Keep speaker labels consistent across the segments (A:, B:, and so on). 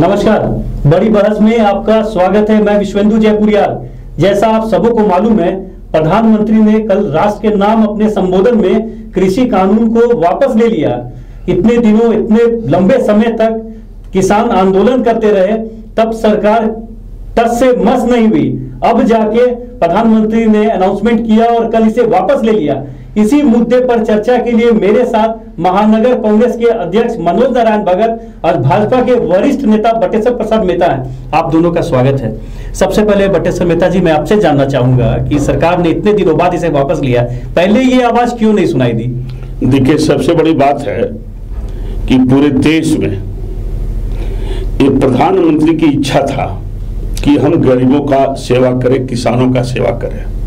A: नमस्कार। बड़ी बहस में आपका स्वागत है। मैं विश्वेंदु जयपुरियाल। जैसा आप सबों को मालूम है, प्रधानमंत्री ने कल राष्ट्र के नाम अपने संबोधन में कृषि कानून को वापस ले लिया। इतने दिनों, इतने लंबे समय तक किसान आंदोलन करते रहे, तब सरकार टस से मस नहीं हुई। अब जाके प्रधानमंत्री ने अनाउंसमेंट किया और कल इसे वापस ले लिया। इसी मुद्दे पर चर्चा के लिए मेरे साथ महानगर कांग्रेस के अध्यक्ष मनोज नारायण भगत और भाजपा के वरिष्ठ नेता बटेश्वर प्रसाद मेहता हैं। आप दोनों का स्वागत है। सबसे पहले बटेश्वर मेहता जी, मैं आपसे जानना चाहूँगा कि सरकार ने इतने दिनों बाद इसे वापस लिया। पहले ये आवाज़ क्यों नहीं सुनाई दी?
B: देखिए, सबसे बड़ी बात है कि पूरे देश में एक प्रधानमंत्री की इच्छा था कि हम गरीबों का सेवा करें, किसानों का सेवा करें।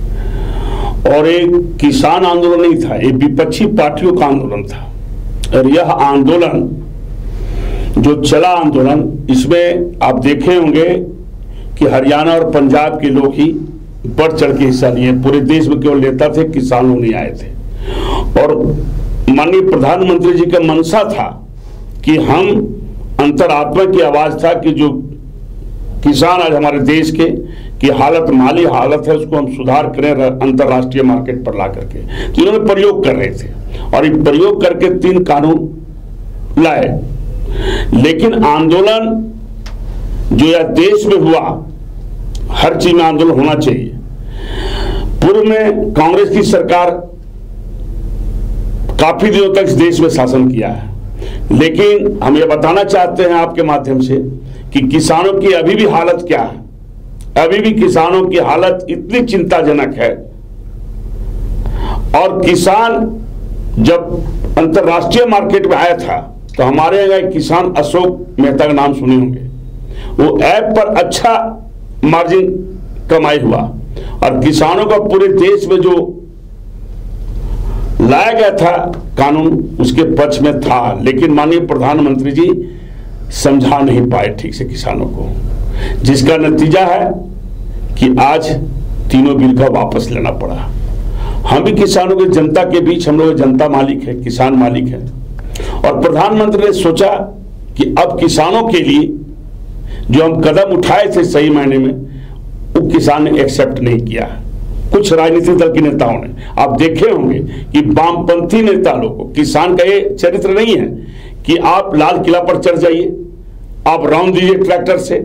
B: और एक किसान आंदोलन नहीं था, एक विपक्षी पार्टियों का आंदोलन था। और यह आंदोलन, जो चला आंदोलन, इसमें आप देखे होंगे कि हरियाणा और पंजाब के लोग ही बढ़ चढ़ के हिस्सा लिए। पूरे देश में केवल नेता थे, किसान लोग नहीं आए थे। और माननीय प्रधानमंत्री जी का मंशा था कि हम अंतरात्मा की आवाज़ था कि जो किसान आज हमारे देश के की हालत, माली हालत है, उसको हम सुधार करें अंतर्राष्ट्रीय मार्केट पर ला करके। तो इन्होंने प्रयोग कर रहे थे। और प्रयोग करके तीन कानून लाए। लेकिन आंदोलन जो यह देश में हुआ, हर चीज़ में आंदोलन होना चाहिए। पूर्व में कांग्रेस की सरकार काफ़ी दिनों तक इस देश में शासन किया है। लेकिन हम यह बताना चाहते हैं आपके माध्यम से कि किसानों की अभी भी हालत क्या है? अभी भी किसानों की हालत इतनी चिंताजनक है। और किसान जब अंतरराष्ट्रीय मार्केट में आया था तो हमारे यहाँ किसान अशोक मेहता का नाम सुने होंगे। वो ऐप पर अच्छा मार्जिन कमाई हुआ। और किसानों का पूरे देश में जो लाया गया था कानून, उसके पक्ष में था। लेकिन माननीय प्रधानमंत्री जी समझा नहीं पाए ठीक से किसानों को। जिसका नतीजा है कि आज तीनों बिल का वापस लेना पड़ा। हम भी किसानों के जनता के बीच हम लोग जनता मालिक है, किसान मालिक है। और प्रधानमंत्री ने सोचा कि अब किसानों के लिए जो हम कदम उठाए थे सही मायने में, वो किसान ने एक्सेप्ट नहीं किया। कुछ राजनीतिक दल के नेताओं ने, आप देखे होंगे कि वामपंथी नेता लोग, किसान का ये चरित्र नहीं है कि आप लाल किला पर चढ़ जाइए, आप राउंड दीजिए ट्रैक्टर से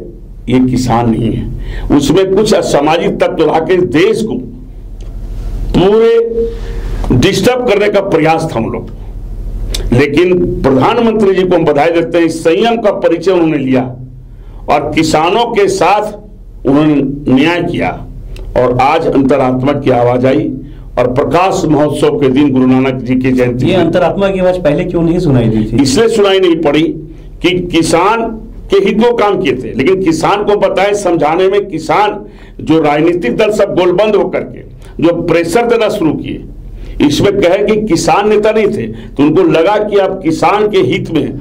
B: ये किसान नहीं है। उसमें कुछ असामाजिक तत्व लाके देश को पूरे डिस्टर्ब करने का प्रयास था हम लोग। लेकिन प्रधानमंत्री जी को हम बधाई देते हैं संयम का परिचय उन्होंने लिया और किसानों के साथ उन्होंने न्याय किया और आज अंतरात्मा की आवाज़ आई और प्रकाश महोत्सव के दिन गुरु नानक जी की जयंती
A: अंतरात्मा की आवाज़ पहले क्यों नहीं सुनाई दी थी?
B: इसलिए सुनाई नहीं पड़ी कि किसान के हितों काम किए थे। लेकिन किसान को बताए समझाने में किसान जो राजनीतिक दल सब गोलबंद होकर के जो प्रेशर देना शुरू किए इसमें कहे कि किसान नेता नहीं थे तो उनको लगा कि आप किसान के हित में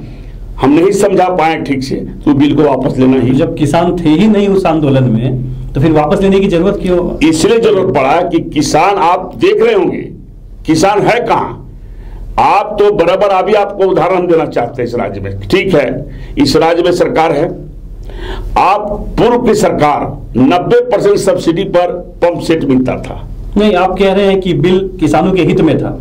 B: हम नहीं समझा पाए ठीक से तो बिल को वापस लेना ही।
A: जब किसान थे ही नहीं उस आंदोलन में तो फिर वापस लेने की ज़रूरत क्यों?
B: इसलिए ज़रूरत पड़ा कि किसान आप देख रहे होंगे किसान है कहाँ? आप तो बराबर अभी आपको उदाहरण देना चाहते हैं इस राज्य में। ठीक है इस राज्य में सरकार है। आप पूर्व की सरकार 90 परसेंट सब्सिडी पर पंप सेट मिलता था।
A: नहीं आप कह रहे हैं कि बिल किसानों के हित में था।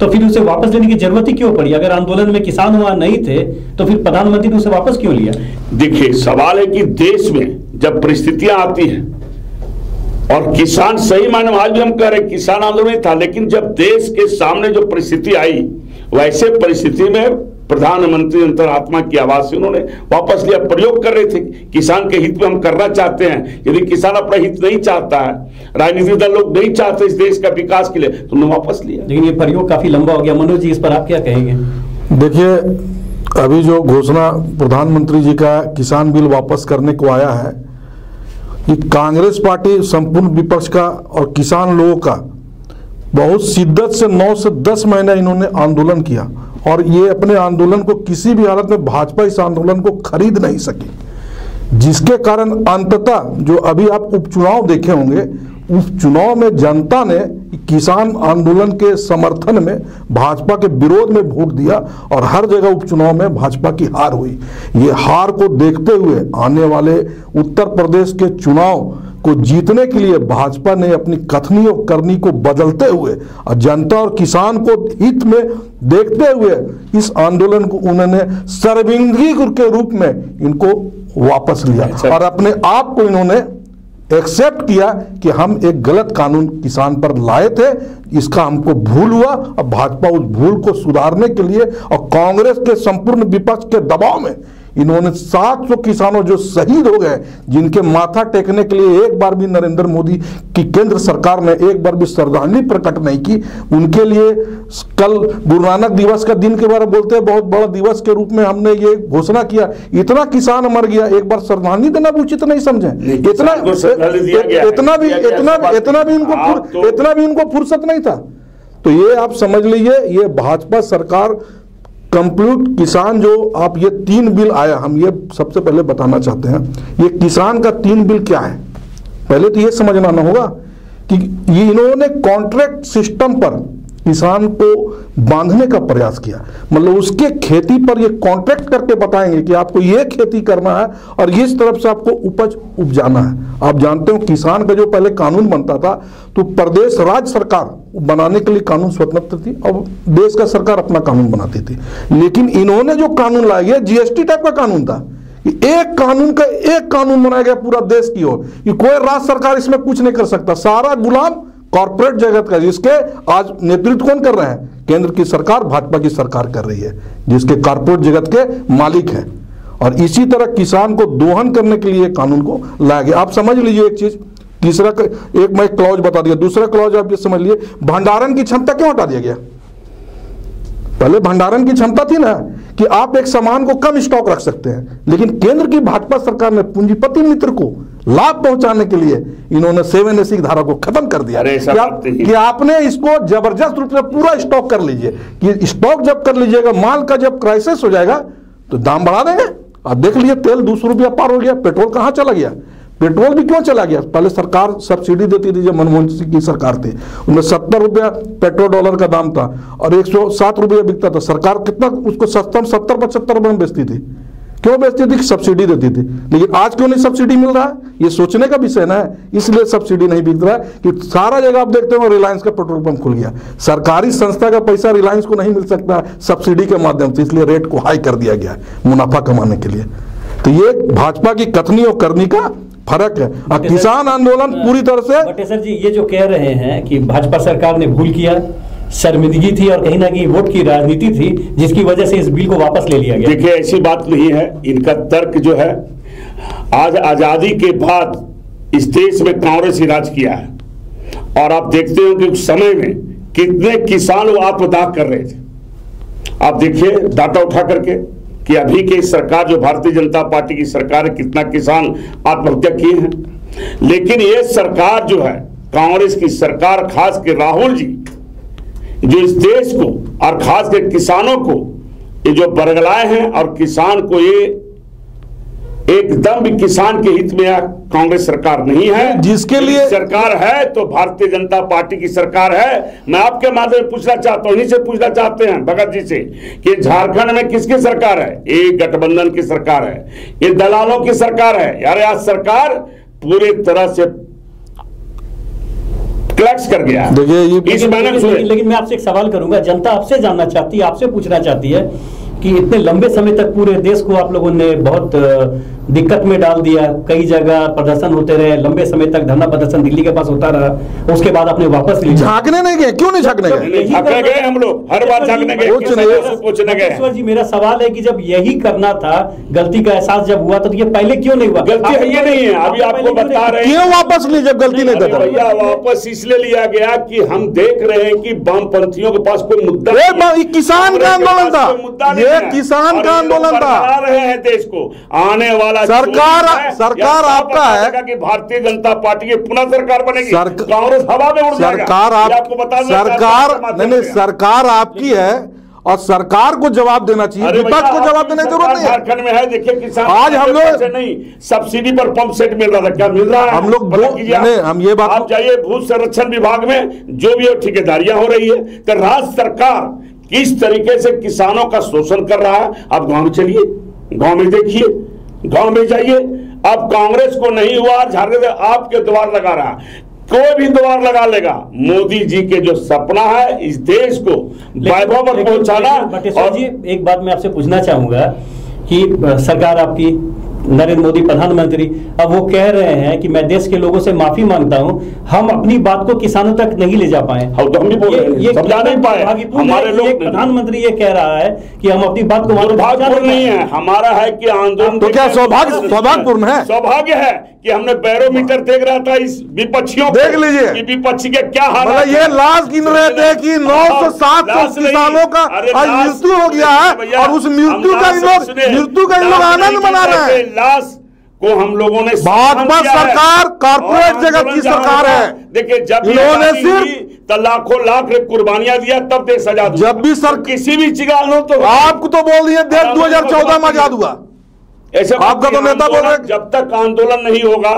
A: तो फिर उसे वापस लेने की ज़रूरत ही क्यों पड़ी? अगर आंदोलन में किसान हुआ नहीं थे तो फिर प्रधानमंत्री ने उसे वापस क्यों लिया?
B: देखिए सवाल है कि देश में जब परिस्थितियाँ आती हैं और किसान सही मायने में आज भी हम कह रहे किसान आंदोलन था लेकिन जब देश के सामने जो परिस्थिति आई वैसे परिस्थिति में प्रधानमंत्री अंतरात्मा की आवाज़ से उन्होंने वापस लिया प्रयोग कर रहे थे। किसान के हित में हम करना चाहते हैं। यदि किसान अपना हित नहीं चाहता है राजनीतिक दल लोग नहीं चाहते इस देश का विकास के लिए तो उन्होंने वापस लिया।
A: लेकिन ये प्रयोग काफ़ी लंबा हो गया। मनोज जी इस पर आप क्या कहेंगे?
C: देखिए अभी जो घोषणा प्रधानमंत्री जी का किसान बिल वापस करने को आया है कि कांग्रेस पार्टी संपूर्ण विपक्ष का और किसान लोगों का बहुत शिद्दत से 9 से 10 महीने इन्होंने आंदोलन किया और ये अपने आंदोलन को किसी भी हालत में भाजपा इस आंदोलन को खरीद नहीं सकी। जिसके कारण अंततः जो अभी आप उपचुनाव देखे होंगे उपचुनाव में जनता ने किसान आंदोलन के समर्थन में भाजपा के विरोध में वोट दिया और हर जगह उपचुनाव में भाजपा की हार हुई। ये हार को देखते हुए आने वाले उत्तर प्रदेश के चुनाव को जीतने के लिए भाजपा ने अपनी कथनी और करनी को बदलते हुए और जनता और किसान को हित में देखते हुए इस आंदोलन को उन्होंने सर्विंगी के रूप में इनको वापस लिया। और अपने आप को इन्होंने एक्सेप्ट किया कि हम एक गलत कानून किसान पर लाए थे इसका हमको भूल हुआ और भाजपा उस भूल को सुधारने के लिए और कांग्रेस के संपूर्ण विपक्ष के दबाव में इन्होंने 700 किसानों जो शहीद हो गए जिनके माथा टेकने के लिए एक बार भी नरेंद्र मोदी की केंद्र सरकार ने एक बार भी श्रद्धांजलि प्रकट नहीं की। उनके लिए कल गुरु नानक दिवस का दिन के बारे में बोलते हैं बहुत बड़ा दिवस के रूप में हमने ये घोषणा किया। इतना किसान मर गया एक बार श्रद्धांजलि देना भी उचित नहीं समझे। इतना। इतना भी इतना इतना भी इनको
B: तो-
C: इतना भी इनको फुर्सत नहीं था। तो ये आप समझ लीजिए ये भाजपा सरकार कंप्लीट किसान जो आप ये तीन बिल आया, हम ये सबसे पहले बताना चाहते हैं, ये किसान का तीन बिल क्या है? पहले तो ये समझना ना होगा कि ये इन्होंने कॉन्ट्रैक्ट सिस्टम पर किसान को बांधने का प्रयास किया। मतलब उसके खेती पर ये कॉन्ट्रैक्ट करके बताएँगे कि आपको ये खेती करना है और इस तरफ़ से आपको उपज उपजाना है। आप जानते हो किसान का जो पहले कानून बनता था तो प्रदेश राज्य सरकार बनाने के लिए कानून स्वतंत्र थी और देश का सरकार अपना कानून बनाती थी। लेकिन इन्होंने जो कानून लाया, ये जीएसटी टाइप का कानून था एक कानून का एक कानून बनाया गया पूरा देश की ओर, कि कोई राज्य सरकार इसमें कुछ नहीं कर सकता। सारा गुलाम कॉरपोरेट जगत का, जिसके आज नेतृत्व कौन कर रहे हैं? केंद्र की सरकार, भाजपा की सरकार कर रही है, जिसके कॉरपोरेट जगत के मालिक हैं। और इसी तरह किसान को दोहन करने के लिए कानून को लाया गया। आप समझ लीजिए एक चीज़, तीसरा एक मैं क्लॉज बता दिया, दूसरा क्लॉज आप ये समझ लिए भंडारण की क्षमता क्यों हटा दिया गया? पहले भंडारण की क्षमता थी ना कि आप एक सामान को कम स्टॉक रख सकते हैं। लेकिन केंद्र की भाजपा सरकार ने पूंजीपति मित्र को लाभ पहुँचाने के लिए इन्होंने सेवन एसी धारा को खत्म कर दिया। कि, आप, कि आपने इसको ज़बरदस्त रूप से पूरा स्टॉक कर लीजिए। कि स्टॉक जब कर लीजिएगा माल का जब क्राइसिस हो जाएगा तो दाम बढ़ा देंगे। आप देख लीजिए तेल दो सौ रुपया पार हो गया पेट्रोल कहाँ चला गया? पेट्रोल भी क्यों चला गया? पहले सरकार सब्सिडी देती थी जब मनमोहन सिंह की सरकार थी। उनमें सत्तर रुपया पेट्रोल डॉलर का दाम था और एक सौ सात रुपया बिकता था। सरकार कितना उसको सत्तर सत्तर पचहत्तर रुपये में बेचती थी। क्यों बेचती थी? सब्सिडी देती थी। लेकिन आज क्यों नहीं सब्सिडी मिल रहा है? ये सोचने का विषय ना है। इसलिए सब्सिडी नहीं बिक रहा है कि सारा जगह आप देखते हो रिलायंस का पेट्रोल पंप खुल गया। सरकारी संस्था का पैसा रिलायंस को नहीं मिल सकता सब्सिडी के माध्यम से। इसलिए रेट को हाई कर दिया गया है मुनाफा कमाने के लिए। तो ये भाजपा की कथनी और करनी का फ़र्क है। और किसान आंदोलन पूरी तरह से
A: बटेसर जी ये जो कह रहे हैं कि भाजपा सरकार ने भूल किया शर्मिंदगी थी और कहीं ना कहीं वोट की राजनीति थी जिसकी वजह से इस बिल को वापस ले लिया गया।
B: देखिए ऐसी बात नहीं है। इनका तर्क जो है आज आज़ादी के बाद इस देश में कांग्रेस ही राज किया है। और आप देखते हो कि उस समय में कितने किसान वो आत्मदाह कर रहे थे। आप देखिए डाटा उठा करके कि अभी की सरकार, जो भारतीय जनता पार्टी की सरकार है, कितना किसान आत्महत्या किए हैं। लेकिन ये सरकार जो है, कांग्रेस की सरकार, खास के राहुल जी, जो इस देश को और खास के किसानों को, ये जो बरगलाए हैं और किसान को ये एकदम भी किसान के हित में यह कांग्रेस सरकार नहीं है।
C: जिसके लिए-
B: सरकार है तो भारतीय जनता पार्टी की सरकार है। मैं आपके माध्यम से पूछना चाहता हूँ इन्हीं से पूछना चाहते हैं भगत जी से कि झारखंड में किसकी सरकार है? ये गठबंधन की सरकार है ये दलालों की सरकार है। यार आज सरकार पूरी तरह से क्लैक्स कर गया।
C: देखिए
B: इस मैंने
A: लेकिन, लेकिन मैं आपसे एक सवाल करूँगा। जनता आपसे जानना चाहती है आपसे पूछना चाहती है कि इतने लंबे समय तक पूरे देश को आप लोगों ने बहुत दिक्कत में डाल दिया। कई जगह प्रदर्शन होते रहे लंबे समय तक धरना प्रदर्शन दिल्ली के पास होता रहा उसके बाद आपने वापस लिया।
C: झांकने नहीं गए? क्यों नहीं झांकने गए?
B: झांकने गए हम लोग हर बार झांकने गए पूछने गए।
A: ईश्वर जी मेरा सवाल है कि जब यही करना था गलती का एहसास जब हुआ तो ये पहले क्यों नहीं हुआ?
B: गलती है ये नहीं है? अभी आपको बता रहे हैं।
C: क्यों वापस ली जब गलती नहीं था
B: भैया वापस इसलिए लिया गया कि हम देख रहे हैं कि वामपंथियों के पास कोई मुद्दा
C: किसान का आंदोलन था।
B: मुद्दा
C: ये किसान का आंदोलन था।
B: रहे हैं देश को। आने वाला
C: सरकार- सरकार आपका है।
B: कि भारतीय जनता पार्टी की पुनः सरकार बनेगी। कांग्रेस हवा में उड़
C: सरकार आप
B: आपको हैं
C: सरकार नहीं नहीं सरकार आपकी है और सरकार को जवाब देना चाहिए। विपक्ष को जवाब देने की ज़रूरत नहीं
B: झारखंड में है देखिए किसान
C: आज हम लोग-
B: नहीं सब्सिडी पर पंप सेट मिल रहा था। क्या मिल रहा है?
C: हम लोग हम ये बात-
B: आप जाइए भू संरक्षण विभाग में जो भी ठेकेदारियाँ हो रही है तो राज्य सरकार किस तरीके से किसानों का शोषण कर रहा है? आप गाँव में चलिए गाँव में देखिए। गाँव में जाइए। अब कांग्रेस को नहीं हुआ झारखंड आपके द्वार लगा रहा। कोई भी द्वार लगा लेगा। मोदी जी के जो सपना है इस देश को वैभव पर पहुंचाना और
A: जी एक बात मैं आपसे पूछना चाहूँगा कि सरकार आपकी नरेंद्र मोदी प्रधानमंत्री अब वो कह रहे हैं कि मैं देश के लोगों से माफ़ी माँगता हूँ हम अपनी बात को किसानों तक नहीं ले जा पाए
B: हाँ, तो हम भी बोल रहे हैं, समझा नहीं पाए। हमारे लोग
A: प्रधानमंत्री ये कह रहा है कि हम अपनी बात को
B: दुर्भाग्यपूर्ण नहीं है हमारा है कि आंदोलन
C: तो क्या सौभाग्य- सौभाग्यपूर्ण है?
B: सौभाग्य है कि हमने बैरोमीटर देख रहा था इस विपक्षियों को
C: देख लीजिए।
B: कि विपक्षी के क्या हाल
C: मतलब ये लाश गिन रहे थे कि 900 700
B: लाश नहीं।
C: किसानों का मृत्यु हो गया है और उस मृत्यु का इन लोग मृत्यु का इन लोग आनंद मना रहे हैं
B: लाश को हम लोगों ने
C: भाजपा सरकार कॉर्पोरेट जगत की सरकार है।
B: देखिए जब
C: इन्होंने सिर्फ-
B: तो लाखों लाख कुर्बानियाँ दिया तब देश आज़ाद
C: जब भी सर-
B: किसी भी चिगा लो तो
C: आपको तो बोल दिए देश
B: आंदोलन
C: 2014 में आज़ाद हुआ।
B: ऐसे
C: आपका तो नेता बोल रहे
B: जब तक आंदोलन नहीं होगा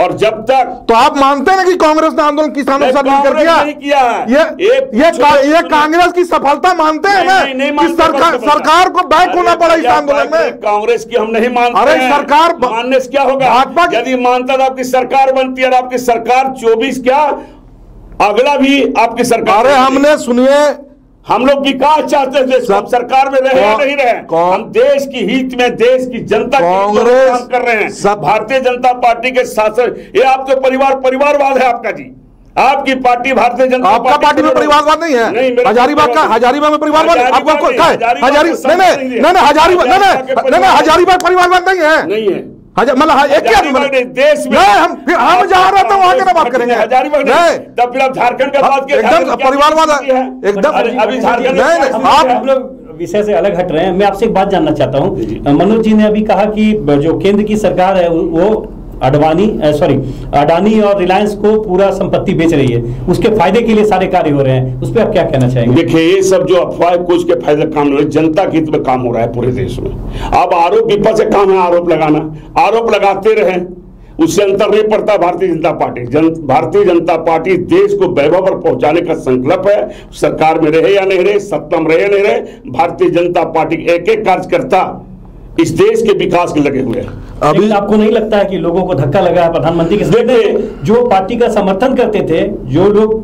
B: और जब तक
C: तो आप मानते हैं ना कि कांग्रेस ने आंदोलन किसानों के साथ मिलकर किया?
B: नहीं किया।
C: ये
B: एक
C: ये का, ये कांग्रेस की सफलता मानते हैं ना कि सरकार
B: को
C: सरकार को बैक होना पड़ा इस आंदोलन में।
B: कांग्रेस की हम नहीं मानते
C: अरे सरकार
B: मानने से क्या होगा?
C: भाजपा
B: यदि मानता तो आपकी सरकार बनती है आपकी सरकार चौबीस क्या अगला भी आपकी सरकार
C: अरे हमने सुनिए
B: हम लोग विकास चाहते थे? सब सरकार में रहे
C: कौ-
B: नहीं रहे?
C: कौ-
B: हम देश की हित में देश की जनता के
C: कांग्रेस
B: काम कर रहे हैं।
C: सब-
B: भारतीय जनता पार्टी के शासन ये आपके परिवार परिवारवाद है आपका जी। आपकी पार्टी भारतीय जनता
C: आपका पार्टी में परिवारवाद नहीं है?
B: नहीं,
C: हजारीबाग का हजारीबाग में परिवारवाद आपको हजारी नहीं नहीं हजारीबाग नहीं नहीं हजारीबाग परिवारवाद नहीं है।
B: नहीं है।
C: मतलब हाँ, एक ही।
B: देश में
C: हम फिर हम जहाँ रहते हैं वहाँ के ना बात करेंगे?
B: तब फिर आप झारखंड का बात
C: एकदम परिवारवाद एकदम
B: अभी झारखंड
C: आप-
A: लोग विषय से अलग हट रहे हैं। मैं आपसे एक बात जानना चाहता हूँ। मनोज जी ने अभी कहा कि जो केंद्र की सरकार है वो अडवाणी सॉरी अडानी और रिलायंस को पूरा संपत्ति बेच रही है। उसके फ़ायदे के लिए सारे कार्य हो रहे हैं। उस पर आप क्या कहना चाहेंगे?
B: देखिए ये सब जो अफवाह के फ़ायदे काम हो रहे, जनता के हित में काम हो रहा है पूरे देश में। अब आरोप विपक्ष से काम है आरोप लगाना। आरोप लगाते रहे। उससे अंतर नहीं पड़ता भारतीय जनता पार्टी। जन भारतीय जनता पार्टी देश को वैभव पर पहुँचाने का संकल्प है। सरकार में रहे या नहीं रहे सत्ता में रहे या नहीं रहे भारतीय जनता पार्टी एक एक कार्यकर्ता इस देश के विकास के लगे हुए हैं।
C: अभी
A: आपको नहीं लगता है कि लोगों को धक्का लगा है प्रधानमंत्री के साथ?
B: देखिए।
A: जो पार्टी का समर्थन करते थे जो लोग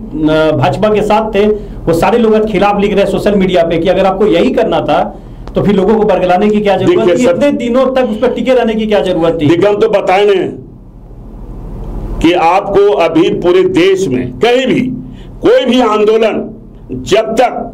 A: भाजपा के साथ थे वो सारे लोग खिलाफ लिख रहे हैं सोशल मीडिया पे कि अगर आपको यही करना था तो फिर लोगों को बरगलाने की क्या ज़रूरत थी? इतने दिनों तक उस पर टिके रहने की क्या ज़रूरत थी?
B: निगम तो बताए ने कि आपको अभी पूरे देश में कहीं भी कोई भी आंदोलन जब तक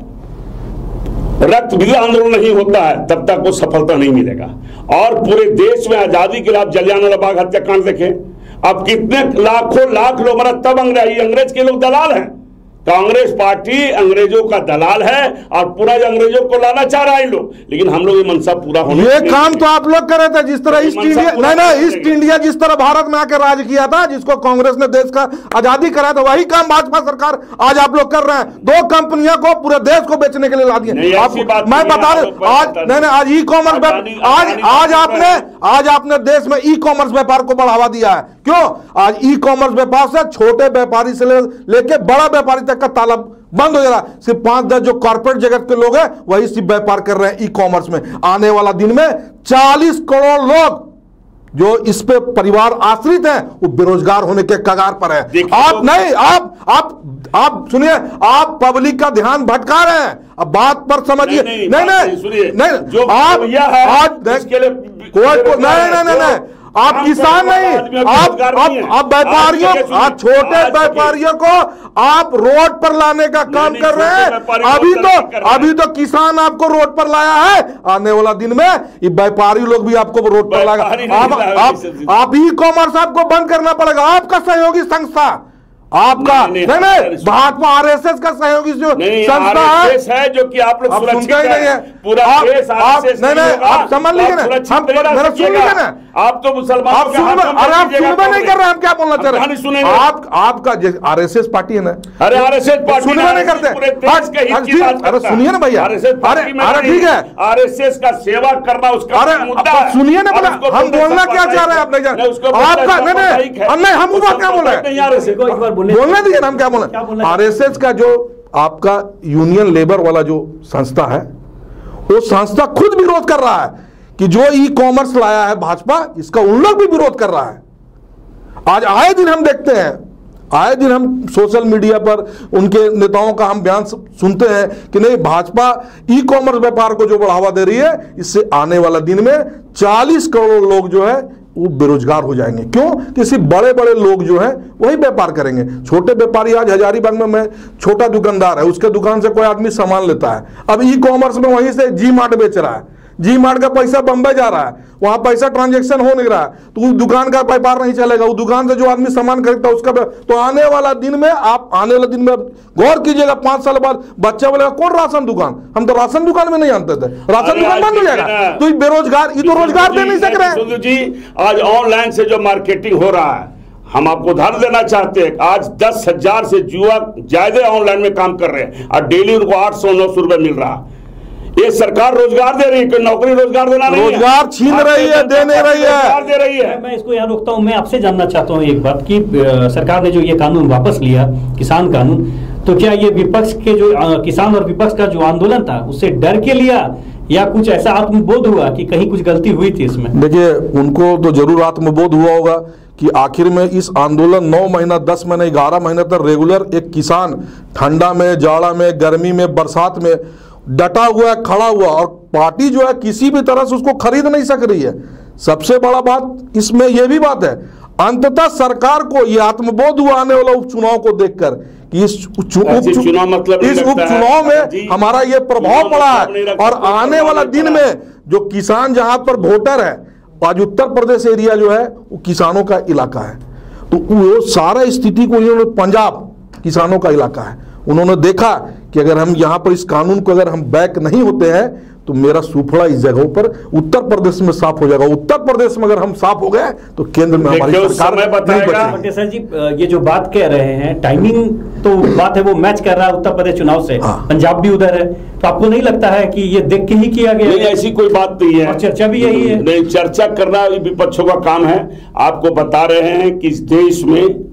B: रक्त भी आंदोलन नहीं होता है, तब तक वो सफलता नहीं मिलेगा। और पूरे देश में आज़ादी के खिलाफ जलियाना बाग हत्याकांड देखें। अब कितने लाखों लाख लोग मरा, तब अंग्रेज़ अंग्रेज़ के लोग दलाल हैं। कांग्रेस पार्टी अंग्रेज़ों का दलाल है और पूरा अंग्रेज़ों को लाना चाह रहा है लोग। लेकिन हम लोग ये मनसा पूरा होने
C: ये काम तो आप लोग कर रहे थे जिस तरह ईस्ट इंडिया नहीं ना
B: नहीं
C: ईस्ट इंडिया जिस तरह भारत में आकर राज किया था जिसको कांग्रेस ने देश का आज़ादी कराया था वही काम भाजपा सरकार आज आप लोग कर रहे हैं। दो कंपनियों को पूरे देश को बेचने के लिए ला दिए
B: बात
C: मैं बता रहे आज नहीं आज ई कॉमर्स आज आज आपने आज आपने देश में ई कॉमर्स व्यापार को बढ़ावा दिया है। क्यों? आज ई कॉमर्स व्यापार से छोटे व्यापारी से लेके बड़ा व्यापारी तक का ताला बंद हो जा रहा है। सिर्फ़ पाँच दस जो कॉर्पोरेट जगत के लोग हैं वही सिर्फ़ व्यापार कर रहे हैं ई कॉमर्स में। आने वाला दिन में चालीस करोड़ लोग जो इस पे परिवार आश्रित है वो बेरोजगार होने के कगार पर है। आप
B: तो-
C: नहीं आप आप आप सुनिए आप पब्लिक का ध्यान भटका रहे हैं। अब बात पर समझिए।
B: नहीं, नहीं,
C: नहीं नहीं
B: सुनिए।
C: नहीं
B: जो
C: आप
B: है,
C: आज
B: लिए
C: को नहीं नहीं नहीं नहीं। आप किसान नहीं आप आप आप व्यापारियों आप छोटे व्यापारियों को आप रोड पर लाने का काम कर रहे हैं। अभी तो। अभी तो किसान आपको रोड पर लाया है। आने वाला दिन में ये व्यापारी लोग भी आपको रोड पर लाएगा। आप ई कॉमर्स आपको बंद करना पड़ेगा। आपका सहयोगी संस्था आपका
B: नहीं,
C: नहीं
B: नहीं,
C: भाजपा आरएसएस का सहयोगी जो
B: नहीं
C: संस्था है
B: है जो कि आप लोग
C: सुनते ही नहीं है।
B: पूरा
C: आप, आप नहीं नहीं आप समझ लीजिए ना। हम मेरा सुन लीजिए ना।
B: आप तो मुसलमान
C: आप सुनबे अरे आप सुनबे नहीं कर रहे हम क्या बोलना चाह रहे हैं? आप आपका आरएसएस पार्टी है ना।
B: अरे आरएसएस पार्टी
C: सुनबे नहीं करते। अरे सुनिए ना भैया। अरे अरे ठीक है।
B: आरएसएस का सेवा करना उसका
C: अरे। सुनिए ना
B: उसको
C: हम बोलना क्या चाह रहे हैं। आप नहीं आपका नहीं नहीं। हम क्या बोल रहे हैं?
A: बोलने
C: बोलने दीजिए ना हम क्या बोल
A: क्या बोलना
C: आरएसएस का जो आपका यूनियन लेबर वाला जो संस्था है वो संस्था खुद विरोध कर रहा है कि जो ई कॉमर्स लाया है भाजपा इसका उन लोग भी विरोध कर रहा है। आज आए दिन हम देखते हैं आए दिन हम सोशल मीडिया पर उनके नेताओं का हम बयान सुनते हैं कि नहीं भाजपा ई कॉमर्स व्यापार को जो बढ़ावा दे रही है इससे आने वाला दिन में 40 करोड़ लोग जो है वो बेरोजगार हो जाएँगे। क्यों? किसी सिर्फ़ बड़े बड़े लोग जो है, वही व्यापार करेंगे। छोटे व्यापारी आज हजारीबाग में, मैं छोटा दुकानदार है, उसके दुकान से कोई आदमी सामान लेता है। अब ई कॉमर्स में वहीं से जी मार्ट बेच रहा है। जी मार्ट का पैसा बंबई जा रहा है वहाँ पैसा ट्रांजेक्शन हो नहीं रहा है तो उस दुकान का व्यापार नहीं चलेगा। उस दुकान से जो आदमी सामान खरीदता है उसका तो आने वाला दिन में आप आने वाले दिन में गौर कीजिएगा पाँच साल बाद बच्चा बोलेगा कौन राशन दुकान? हम तो राशन दुकान में नहीं आते थे। राशन दुकान बंद हो जाएगा। तो बेरोजगार ये तो रोज़गार दे नहीं सक रहे हैं।
B: जी आज ऑनलाइन से जो मार्केटिंग हो रहा है हम आपको उदाहरण देना चाहते हैं। आज दस हज़ार से युवा ज़्यादा ऑनलाइन में काम कर रहे हैं। और डेली उनको आठ सौ नौ सौ रुपए मिल रहा है। ये सरकार रोज़गार दे रही है कोई नौकरी रोज़गार देना नहीं
C: रोज़गार छीन रही है, दे नहीं रही है।
B: रोज़गार दे रही है।
A: मैं इसको यहाँ रोकता हूँ। मैं आपसे जानना चाहता हूँ एक बात कि सरकार ने जो ये कानून वापस लिया किसान कानून तो क्या ये विपक्ष के जो किसान और विपक्ष का जो आंदोलन था उससे डर के लिया या कुछ ऐसा आत्मबोध हुआ कि कहीं कुछ गलती हुई थी इसमें?
C: देखिए उनको तो ज़रूर आत्मबोध हुआ होगा कि आखिर में इस आंदोलन नौ महीना दस महीना ग्यारह महीना तक रेगुलर एक किसान ठंडा में जाड़ा में गर्मी में बरसात में डटा हुआ है खड़ा हुआ और पार्टी जो है किसी भी तरह से उसको खरीद नहीं सक रही है। सबसे बड़ा बात इसमें यह भी बात है अंततः सरकार को यह आत्मबोध हुआ आने वाला उपचुनाव को देखकर कि इस चु-
B: ऐसे
C: उपचु-
B: चुनाव मतलब
C: इस उपचुनाव में हमारा ये प्रभाव पड़ा
B: मतलब
C: है और आने वाला दिन में जो किसान जहाँ पर वोटर है आज उत्तर प्रदेश एरिया जो है वो किसानों का इलाका है। तो वो सारा स्थिति को इन्होंने पंजाब किसानों का इलाका है। उन्होंने देखा कि अगर हम यहाँ पर इस कानून को अगर हम बैक नहीं होते हैं तो मेरा सुफड़ा इस जगहों पर उत्तर प्रदेश में साफ़ हो जाएगा। उत्तर प्रदेश में अगर हम साफ़ हो गए तो केंद्र में हमारी सरकार
B: समय
C: नहीं
B: बताएगा।
A: जी ये जो बात कह रहे हैं टाइमिंग तो बात है वो मैच कर रहा है उत्तर प्रदेश चुनाव से।
C: हाँ।
A: पंजाब भी उधर है। तो आपको नहीं लगता है कि ये देख के ही किया गया नहीं
B: ऐसी कोई बात नहीं है।
A: चर्चा भी यही है।
B: नहीं चर्चा करना विपक्षों का काम है। आपको बता रहे हैं कि इस देश में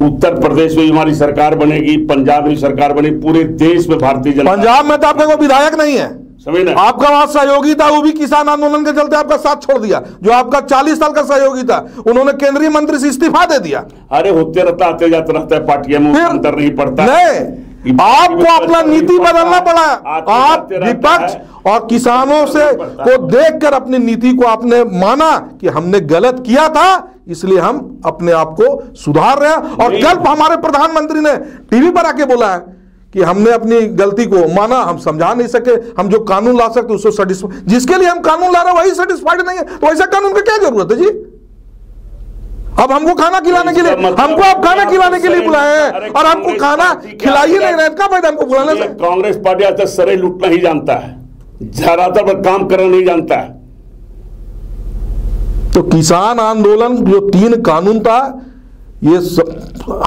B: उत्तर प्रदेश में हमारी सरकार बनेगी पंजाब में सरकार बनेगी पूरे देश में भारतीय जनता
C: पंजाब में तो आपका कोई विधायक नहीं है।
B: समझ ना
C: आपका वहाँ सहयोगी था वो भी किसान आंदोलन के चलते आपका साथ छोड़ दिया जो आपका 40 साल का सहयोगी था उन्होंने केंद्रीय मंत्री से इस्तीफा दे दिया।
B: अरे होते रहता आते जाते रहता है पार्टियाँ में अंतर नहीं पड़ता।
C: नहीं आपको अपना नीति बदलना पड़ा। आप विपक्ष और किसानों से। को देखकर अपनी नीति को आपने माना कि हमने गलत किया था इसलिए हम अपने आप को सुधार रहे हैं। और। कल हमारे प्रधानमंत्री ने टीवी पर आके बोला है कि हमने अपनी गलती को माना हम समझा नहीं सके हम जो कानून ला सकते उसको सेटिस्फाई जिसके लिए हम कानून ला रहे वही सेटिस्फाइड नहीं है। तो ऐसा कानून की क्या ज़रूरत है जी? अब हमको खाना खिलाने के लिए
B: मतलब
C: हमको आप खाना खिलाने के लिए बुलाए हैं। और हमको खाना खिलाइए नहीं रहे क्या फ़ायदा हमको बुलाने से?
B: कांग्रेस पार्टी आज तक सरे लूटना ही जानता है। ज़्यादातर काम करना नहीं जानता है।
C: तो किसान आंदोलन जो तीन कानून था, ये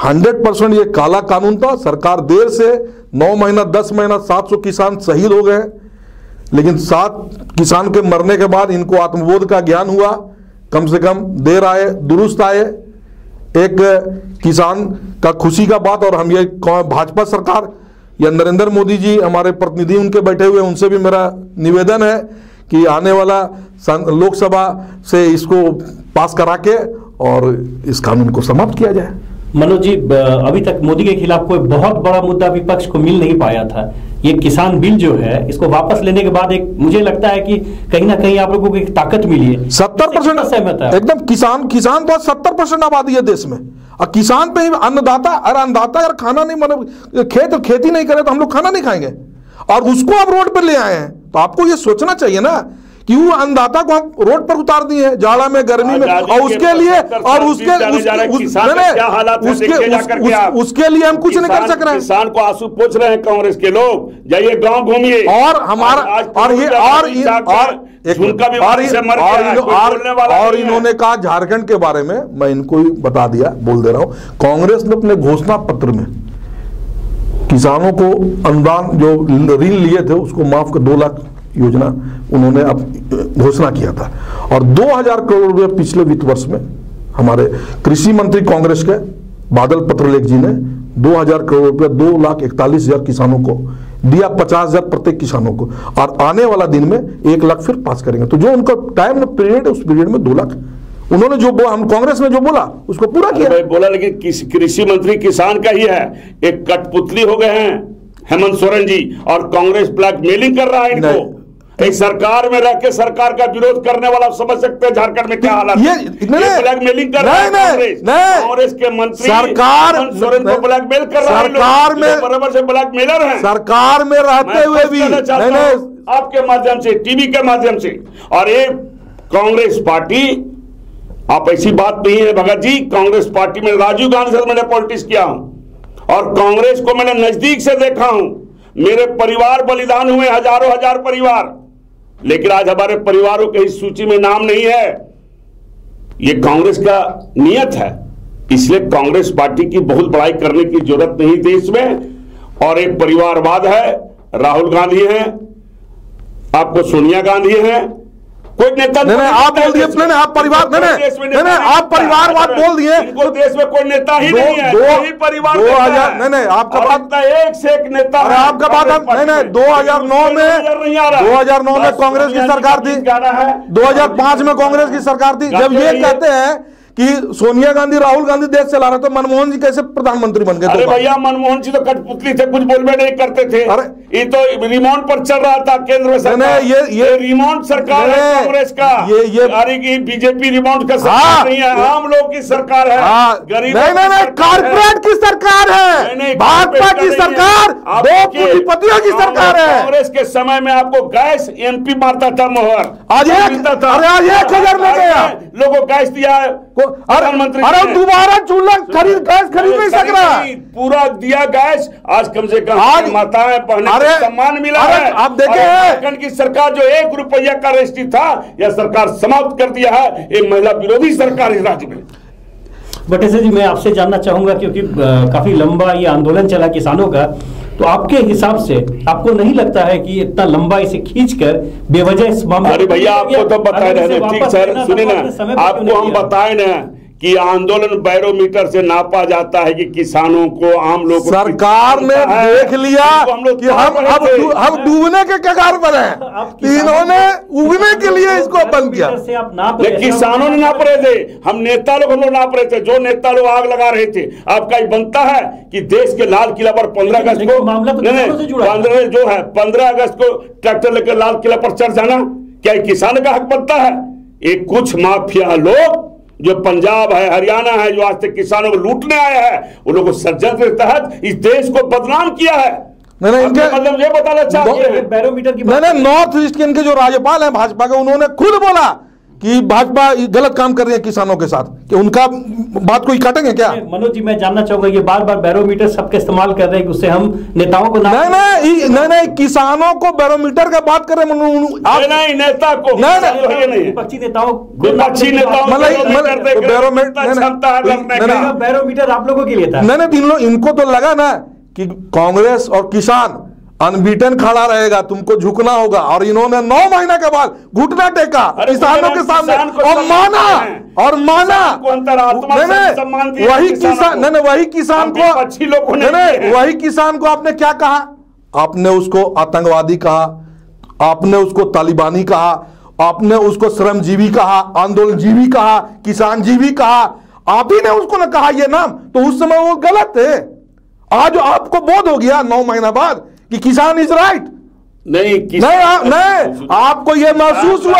C: हंड्रेड परसेंट ये काला कानून था। सरकार देर से नौ महीना, दस महीना, सात सौ किसान शहीद हो गए। लेकिन सात किसान के मरने के बाद इनको आत्मबोध का ज्ञान हुआ। कम से कम देर आए, दुरुस्त आए। एक किसान का खुशी का बात, और हम ये भाजपा सरकार या नरेंद्र मोदी जी, हमारे प्रतिनिधि उनके बैठे हुए उनसे भी मेरा निवेदन है कि आने वाला लोकसभा से इसको पास करा के और इस कानून को समाप्त किया जाए।
A: मनोज जी अभी तक मोदी के खिलाफ कोई बहुत बड़ा मुद्दा विपक्ष को मिल नहीं पाया था। ये किसान बिल जो है इसको वापस लेने के बाद एक मुझे लगता है कि कहीं ना कहीं आप लोगों को एक ताकत मिली है।
C: सत्तर
A: कितना सहमत
C: परसेंट
A: है
C: एकदम किसान किसान तो सत्तर परसेंट आबादी है देश में। और किसान पे ही अन्नदाता अरे अन्नदाता अगर खाना नहीं मतलब खेत खेती नहीं करे तो हम लोग खाना नहीं खाएँगे। और उसको आप रोड पर ले आए हैं। तो आपको ये सोचना चाहिए ना कि वो अन्नदाता को हम रोड पर उतार दिए हैं जाड़ा में गर्मी में और उसके लिए और उसके
B: हैं, है,
C: उसके उस- उस- उसके लिए हम कुछ नहीं कर सक रहे हैं
B: किसान को आँसू पूछ रहे हैं कांग्रेस के लोग। जाइए गाँव घूमिए।
C: और हमारा और ये और और
B: है, है।
C: इन्होंने कहा झारखंड के बारे में मैं इनको ही बता दिया बोल दे रहा हूँ। कांग्रेस ने अपने घोषणा पत्र में किसानों को अनुदान, जो ऋण लिए थे, उसको माफ़ कर, दो लाख योजना उन्होंने अब घोषणा किया था। और 2000 करोड़ रुपए पिछले वित्त वर्ष में हमारे कृषि मंत्री कांग्रेस के बादल पत्रलेख जी ने 2000 करोड़ रुपए, दो लाख इकतालीस हज़ार किसानों को दिया, पचास हज़ार प्रत्येक किसानों को। और आने वाला दिन में एक लाख फिर पास करेंगे। तो जो उनका टाइम पीरियड उस पीरियड में दो लाख उन्होंने जो हम कांग्रेस ने जो बोला उसको पूरा किया।
B: भाई बोला लेकिन किस- कृषि मंत्री किसान का ही है। एक कठपुतली हो गए हैं हेमंत सोरेन जी और कांग्रेस ब्लैकमेलिंग कर रहा है इनको। इस सरकार में रह के सरकार का विरोध करने वाला आप समझ सकते हैं झारखंड में क्या हालत
C: ये- नहीं।
B: ब्लैकमेलिंग कर रहा है कांग्रेस। कांग्रेस के मंत्री
C: सरकार-
B: सोरेन को। ब्लैकमेल कर रहा है
C: सरकार में-
B: बराबर से ब्लैकमेलर है।
C: सरकार में रहते हुए भी।
B: आपके माध्यम से टीवी के माध्यम से और एक कांग्रेस पार्टी आप ऐसी बात नहीं है, भगत जी। कांग्रेस पार्टी में राजीव गांधी से मैंने पॉलिटिक्स किया हूँ। और कांग्रेस को मैंने नज़दीक से देखा हूँ। मेरे परिवार बलिदान हुए हज़ारों हज़ार परिवार। लेकिन आज हमारे परिवारों के इस सूची में नाम नहीं है। ये कांग्रेस का नियत है। इसलिए कांग्रेस पार्टी की बहुत बड़ाई करने की ज़रूरत नहीं देश में और एक परिवारवाद है। राहुल गांधी है। आपको सोनिया गांधी है। कोई नेता
C: नहीं, नहीं, आप बोल दिए, नहीं, आप परिवार- नहीं, नहीं, नहीं, आप
B: परिवार
C: परिवारवाद बोल दिए।
B: इनको देश में कोई नेता ही नहीं है
C: दो-
B: ही परिवार
C: दो हजार- नहीं, नहीं, आपका बात-
B: एक से एक नेता
C: अरे आपका बात नहीं नहीं
B: दो
C: हज़ार
B: नौ
C: में
B: दो हज़ार।
C: 2009 में कांग्रेस की सरकार थी।
B: दो हज़ार
C: पाँच में कांग्रेस की सरकार थी। जब ये कहते हैं कि सोनिया गांधी राहुल गांधी देश चला रहे तो मनमोहन जी कैसे प्रधानमंत्री बन गए?
B: अरे
C: दो
B: भैया मनमोहन जी तो कठपुतली थे कुछ बोलबे नहीं करते थे।
C: अरे-
B: ये तो रिमोट पर चल रहा था केंद्र में सरकार।
C: ये- ये-
B: रिमोट सरकार है कांग्रेस का।
C: ये- ये-
B: अरे की बीजेपी रिमोट का
C: हाँ,
B: सरकार नहीं है आम लोग की सरकार है। गरीब
C: नहीं नहीं नहीं
B: है।
C: कारपोरेट की सरकार है। भाजपा की
B: है।
C: सरकार दो पूंजीपतियों की सरकार है।
B: कांग्रेस के समय में आपको गैस एमपी मारता था मोहर
C: आज एक- अरे आज एक हज़ार ले गया।
B: लोगों को गैस दिया है प्रधानमंत्री
C: अरे दोबारा चूल्हा खरीद गैस खरीद नहीं सक रहा।
B: पूरा दिया गैस। आज कम से कम
C: आज-
B: माताएँ बहनें को सम्मान मिला है।
C: आप देखे हैं?
B: झारखंड की सरकार जो एक रुपया का रजिस्ट्री था यह सरकार समाप्त कर दिया है ये महिला विरोधी सरकार इस राज्य में।
A: बटेश्वर जी मैं आपसे जानना चाहूँगा क्योंकि काफ़ी लंबा ये आंदोलन चला किसानों का। तो आपके हिसाब से आपको नहीं लगता है कि इतना लंबा इसे खींच कर बेवजह इस मामले
B: अरे भैया आपको तो बताए ठीक सर सुनिए
A: तो समय
B: ना आपको हम बताए ना। कि आंदोलन बैरोमीटर से नापा जाता है कि किसानों को आम लोग
C: सरकार ने देख लिया
B: हम लोग
C: कि हम अब हम डूबने के कगार पर हैं? इन्होंने उगने के लिए इसको बंद किया।
B: ये। किसानों ने नाप रहे थे। हम नेता लोग हम लोग नाप रहे थे। जो नेता लोग आग लगा रहे थे आपका ये बनता है कि देश के लाल किला पर पंद्रह अगस्त को
A: मामला तो है।
B: पंद्रह जो है पंद्रह अगस्त को ट्रैक्टर लेकर लाल किला पर चढ़ जाना क्या किसान का हक बनता है? एक कुछ माफिया लोग जो पंजाब है हरियाणा है जो आज तक किसानों को लूटने आया है उन लोगों को सज्जन के तहत इस देश को बदनाम किया है।
C: नहीं, नहीं, इनके-
B: मतलब ये बताना चाहिए
A: बैरोमीटर की
C: नहीं नहीं नॉर्थ ईस्ट के इनके जो राज्यपाल हैं भाजपा के उन्होंने खुद बोला कि भाजपा गलत काम कर रही है किसानों के साथ कि उनका बात को काटेंगे क्या?
A: मनोज जी मैं जानना चाहूँगा ये बार बार बैरोमीटर सबके इस्तेमाल कर रहे हैं उससे हम नेताओं को
C: नहीं नहीं नहीं नहीं किसानों को बैरोमीटर का बात कर रहे हैं
B: नहीं,
C: आप
B: नहीं नेता को
C: नहीं,
A: विपक्षी नेताओं को
B: विपक्षी बैरोमीटर
A: आप लोगों के लिए था।
C: नहीं नहीं लोग इनको तो लगा ना कि कांग्रेस और किसान अनबीटन खड़ा रहेगा तुमको झुकना होगा। और इन्होंने नौ महीने के बाद घुटना टेका किसानों के सामने। और माना और माना। नहीं, वही
B: किसान।
C: नहीं वही किसान को नहीं। वही किसान को आपने क्या कहा? आपने उसको आतंकवादी कहा आपने उसको तालिबानी कहा आपने उसको श्रमजीवी कहा आंदोलनजीवी कहा किसान जीवी कहा। आप ही ने उसको ना कहा ये नाम। तो उस समय वो गलत है आज आपको बोध हो गया नौ महीना बाद। कि किसान इज़ राइट
B: नहीं किस-
C: नहीं आ, नहीं आपको ये महसूस हुआ।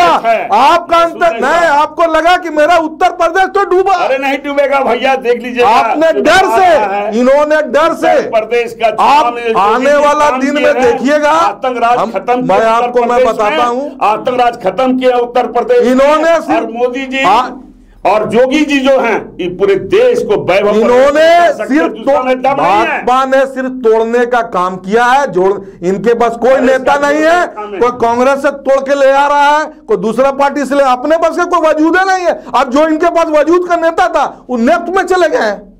C: आपका अंतर
B: नहीं
C: नहीं आपको लगा कि मेरा उत्तर प्रदेश तो डूबा।
B: अरे नहीं डूबेगा भैया देख लीजिए
C: आपने डर से इन्होंने डर से।
B: प्रदेश का
C: आप आने वाला दिन में देखिएगा।
B: आतंकराज खत्म
C: मैं आपको मैं बताता हूँ।
B: आतंकराज खत्म किया उत्तर प्रदेश
C: इन्होंने
B: मोदी जी और जोगी जी जो हैं ये पूरे देश को वैभव
C: इन्होंने सिर्फ़ तो। भाजपा ने सिर्फ़ तोड़ने का काम किया है जोड़ इनके पास कोई नेता नहीं है। कोई कांग्रेस से तोड़ के ले आ रहा है कोई दूसरा पार्टी से ले अपने पास का कोई वजूद है नहीं है अब जो इनके पास वजूद का नेता था वो नेफ्ट में चले गए हैं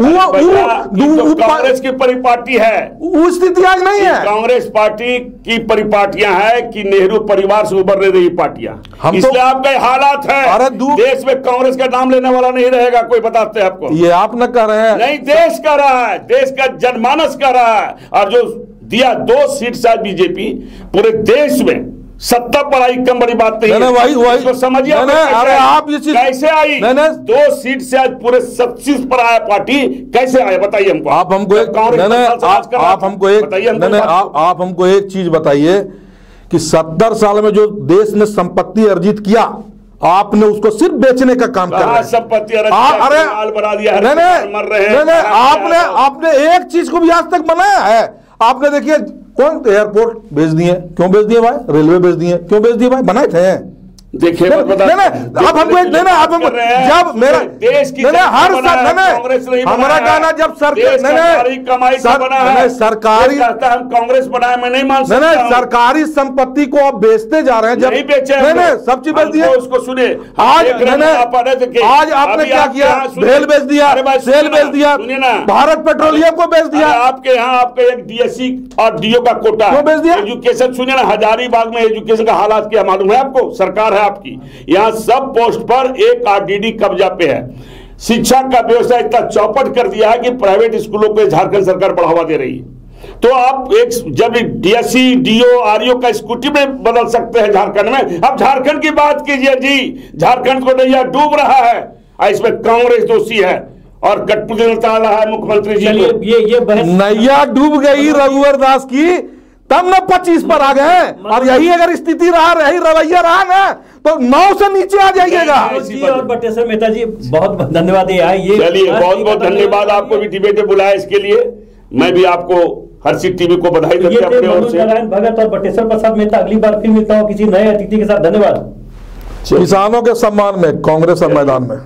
C: वो
B: तो कांग्रेस की परिपाटी है।
C: वो स्थिति आज नहीं है।
B: कांग्रेस पार्टी की परिपाटियाँ है कि नेहरू परिवार से उभर रही पार्टियाँ।
C: हम तो-
B: इसलिए आपका ये हालात है।
C: अरे
B: देश में कांग्रेस का नाम लेने वाला नहीं रहेगा कोई बताते हैं आपको।
C: ये आप न कर रहे हैं।
B: नहीं देश का रहा है देश का जनमानस का रहा है। और जो दिया दो सीट शायद बीजेपी पूरे देश में सत्ता पर आई कम बड़ी बात नहीं
C: नहीं, वही- वही-
B: इसको समझिए
C: अरे? आप ये चीज-
B: कैसे आई?
C: नहीं।
B: दो सीट से आज पूरे सत्तीस पर आया पार्टी कैसे आया? बताइए हमको।
C: आप हमको एक आप, आप हमको एक
B: बताइए हमको
C: आप, आप हमको एक चीज़ बताइए कि सत्तर साल में जो देश ने संपत्ति अर्जित किया आपने उसको सिर्फ़ बेचने का काम कर
B: संपत्ति
C: अरे
B: बना दिया,
C: नहीं आपने आपने एक चीज़ को भी आज तक बनाया है। आपने देखिए कौन एयरपोर्ट भेज दिए? क्यों भेज दिए भाई? रेलवे भेज दिए। क्यों भेज दिए भाई? बनाए थे।
B: देखिए
C: आप हमको एक- नहीं, नहीं, आप हमको- जब मेरा-
B: देश की
C: हर साल- नहीं, नहीं,
B: कांग्रेस नहीं
C: हमारा गाना जब सरकार- नहीं,
B: सरकारी कमाई
C: सर-
B: बना है।
C: सरकारी-
B: कहता हम कांग्रेस बनाए मैं नहीं मान
C: नहीं
B: सकता
C: सरकारी संपत्ति को आप बेचते जा रहे हैं जब
B: नहीं बेचे
C: नहीं सब चीज़ बेच दिए।
B: उसको सुने।
C: आज आज आपने क्या किया। भेल बेच दिया सेल बेच दिया भारत पेट्रोलियम को बेच दिया।
B: आपके यहाँ आपके एक डीएससी और डीओ का कोटा
C: बेच दिया?
B: एजुकेशन सुने ना हजारीबाग में एजुकेशन का हालात क्या मालूम है आपको? सरकार है आपकी। यहाँ सब पोस्ट पर एक आरडीडी कब्जा पे है। शिक्षा का व्यवसाय इतना चौपट कर दिया है कि प्राइवेट स्कूलों को झारखंड सरकार बढ़ावा दे रही है। तो आप एक जब डीएससी डीओ आरओ का स्कूटी में बदल सकते हैं झारखंड में। अब झारखंड की बात कीजिए जी झारखंड को नैया डूब रहा है। इसमें कांग्रेस दोषी है और कठपुतली रहा है मुख्यमंत्री जी
A: ये ये
C: नैया डूब गई रघुवर दास की। तब न पच्चीस पर आ गए और यही अगर स्थिति रहा रही रवैया रहा ना तो नौ से नीचे आ जाइएगा।
A: जी और बटेश्वर मेहता जी बहुत बहुत धन्यवाद ये आए
B: चलिए बहुत बहुत धन्यवाद आपको भी डिबेट में बुलाया इसके लिए। मैं भी आपको हर हर्षित टीवी को बधाई
A: ये
B: देते अपने ओर से।
A: नारायण भगत और बटेश्वर प्रसाद मेहता अगली बार फिर मिलता हूँ किसी नए अतिथि के साथ। धन्यवाद।
C: किसानों के सम्मान में कांग्रेस अब मैदान में।